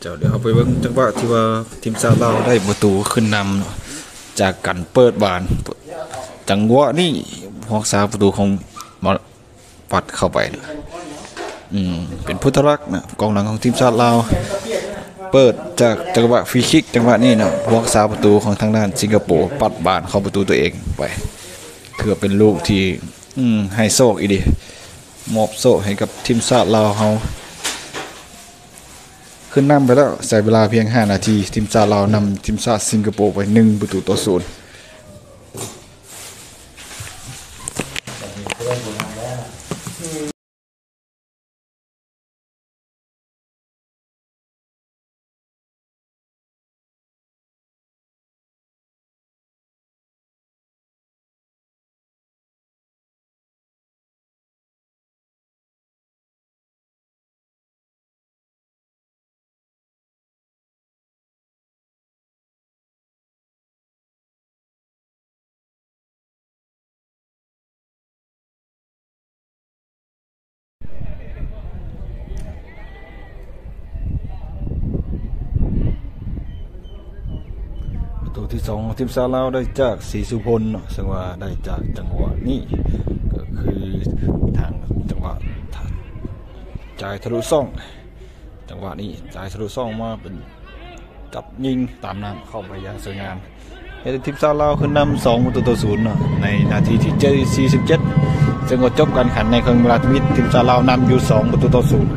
เจ้าเดี๋ยวเอาไปเบิ่งจังหวะที่ว่าทีมชาติเราวได้ประตูขึ้นนำเนาจากกันเปิดบาน จังหวะนี่ฮอกษาประตูของมาปัดเข้าไปเนะอืมเป็นพุทธรักษ์นะกองหลังของทีมชาติลาวเปิดจากจังหวะฟรีคิกจังหวะนี้นะผู้รักษาประตูของทางด้านสิงคโปร์ปัดบานเข้าประตูตัวเองไปคือเป็นลูกที่อืมให้โซกอีดีมอบโซ่ให้กับทีมชาติลาวเฮา ขึ้นนำไปแล้วใส่เวลาเพียง 5 นาที ทีมชาติลาวนำทีมชาติสิงคโปร์ไป 1 ประตูต่อศูนย์ ประตูที่สองทีมชาลาวได้จากศรีสุพลเซึ่งว่าได้จากจังหวะนี้ก็คือทางจังหวะจ่ายทะลุซ่อง จังหวะนี้จ่ายทะลุซ่องมาเป็นจับยิงตามน้ำเข้าไปอย่างสวยงามเฮดทีมชาลาวขึ้นนำสองประตูต่อศูนย์ในนาทีที่47ซึ่งก็จบการแข่งขันในครึ่งเวลาทมิตทีมชาลาวนำอยู่สองประตูต่อศูนย์